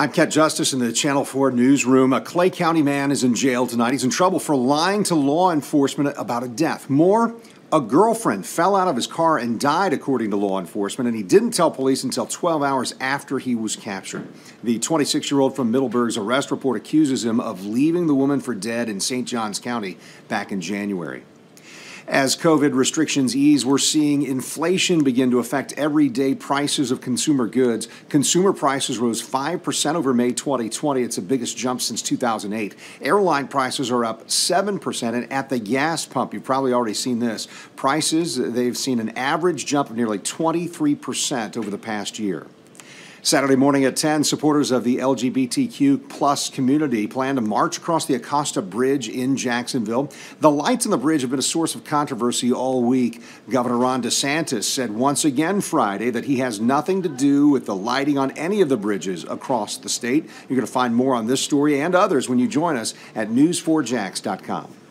I'm Kent Justice in the Channel 4 newsroom. A Clay County man is in jail tonight. He's in trouble for lying to law enforcement about a death. More, a girlfriend fell out of his car and died, according to law enforcement, and he didn't tell police until 12 hours after he was captured. The 26 year old from Middleburg's arrest report accuses him of leaving the woman for dead in St. Johns County back in January. As COVID restrictions ease, we're seeing inflation begin to affect everyday prices of consumer goods. Consumer prices rose 5% over May 2020. It's the biggest jump since 2008. Airline prices are up 7%. And at the gas pump, you've probably already seen this. Prices, they've seen an average jump of nearly 23% over the past year. Saturday morning at 10, supporters of the LGBTQ plus community plan to march across the Acosta Bridge in Jacksonville. The lights on the bridge have been a source of controversy all week. Governor Ron DeSantis said once again Friday that he has nothing to do with the lighting on any of the bridges across the state. You're going to find more on this story and others when you join us at news4jax.com.